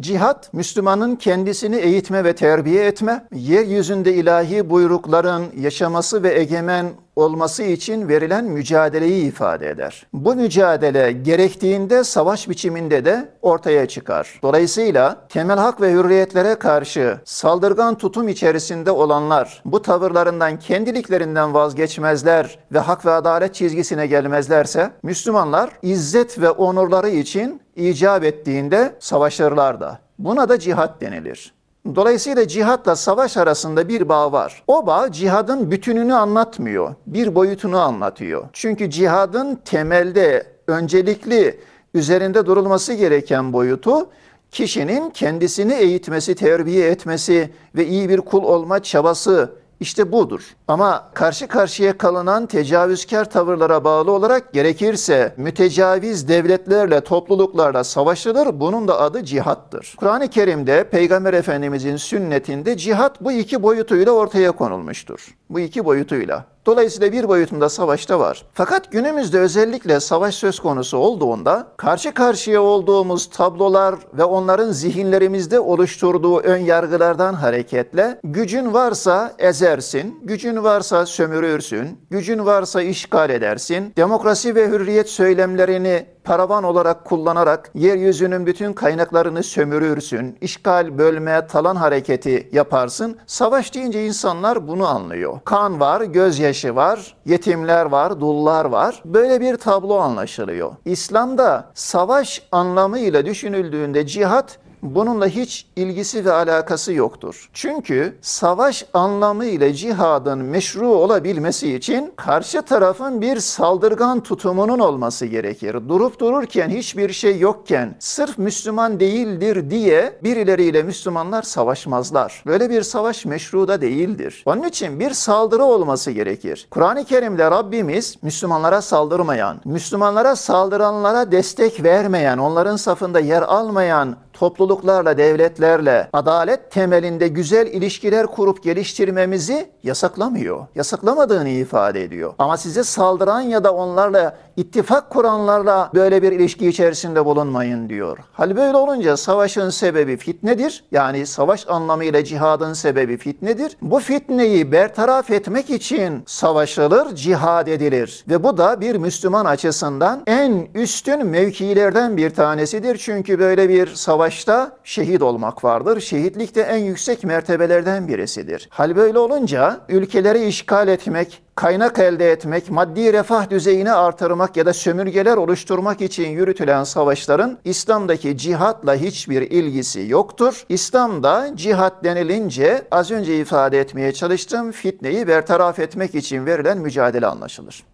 Cihat, Müslümanın kendisini eğitme ve terbiye etme, yeryüzünde ilahi buyrukların yaşaması ve egemen olması için verilen mücadeleyi ifade eder. Bu mücadele gerektiğinde savaş biçiminde de ortaya çıkar. Dolayısıyla temel hak ve hürriyetlere karşı saldırgan tutum içerisinde olanlar bu tavırlarından kendiliklerinden vazgeçmezler ve hak ve adalet çizgisine gelmezlerse Müslümanlar izzet ve onurları için icap ettiğinde savaşırlar da. Buna da cihat denilir. Dolayısıyla cihatla savaş arasında bir bağ var. O bağ cihadın bütününü anlatmıyor. Bir boyutunu anlatıyor. Çünkü cihadın temelde öncelikli üzerinde durulması gereken boyutu kişinin kendisini eğitmesi, terbiye etmesi ve iyi bir kul olma çabası işte budur. Ama karşı karşıya kalınan tecavüzkar tavırlara bağlı olarak gerekirse mütecaviz devletlerle, topluluklarla savaşılır. Bunun da adı cihattır. Kur'an-ı Kerim'de Peygamber Efendimizin sünnetinde cihat bu iki boyutuyla ortaya konulmuştur. Bu iki boyutuyla. Dolayısıyla bir boyutunda savaşta var. Fakat günümüzde özellikle savaş söz konusu olduğunda karşı karşıya olduğumuz tablolar ve onların zihinlerimizde oluşturduğu ön yargılardan hareketle gücün varsa ezersin, gücün varsa sömürürsün, gücün varsa işgal edersin, demokrasi ve hürriyet söylemlerini paravan olarak kullanarak yeryüzünün bütün kaynaklarını sömürürsün, işgal, bölme, talan hareketi yaparsın. Savaş deyince insanlar bunu anlıyor. Kan var, gözyaşı var, yetimler var, dullar var. Böyle bir tablo anlaşılıyor. İslam'da savaş anlamıyla düşünüldüğünde cihat bununla hiç ilgisi ve alakası yoktur. Çünkü savaş anlamıyla cihadın meşru olabilmesi için karşı tarafın bir saldırgan tutumunun olması gerekir. Durup dururken hiçbir şey yokken sırf Müslüman değildir diye birileriyle Müslümanlar savaşmazlar. Böyle bir savaş meşru da değildir. Onun için bir saldırı olması gerekir. Kur'an-ı Kerim'de Rabbimiz Müslümanlara saldırmayan, Müslümanlara saldıranlara destek vermeyen, onların safında yer almayan topluluklarla, devletlerle adalet temelinde güzel ilişkiler kurup geliştirmemizi yasaklamıyor. Yasaklamadığını ifade ediyor. Ama size saldıran ya da onlarla ittifak kuranlarla böyle bir ilişki içerisinde bulunmayın diyor. Hal böyle olunca savaşın sebebi fitnedir. Yani savaş anlamıyla cihadın sebebi fitnedir. Bu fitneyi bertaraf etmek için savaşılır, cihad edilir. Ve bu da bir Müslüman açısından en üstün mevkilerden bir tanesidir. Çünkü böyle bir savaşta şehit olmak vardır. Şehitlik de en yüksek mertebelerden birisidir. Hal böyle olunca ülkeleri işgal etmek, kaynak elde etmek, maddi refah düzeyini artırmak ya da sömürgeler oluşturmak için yürütülen savaşların İslam'daki cihatla hiçbir ilgisi yoktur. İslam'da cihat denilince az önce ifade etmeye çalıştığım fitneyi bertaraf etmek için verilen mücadele anlaşılır.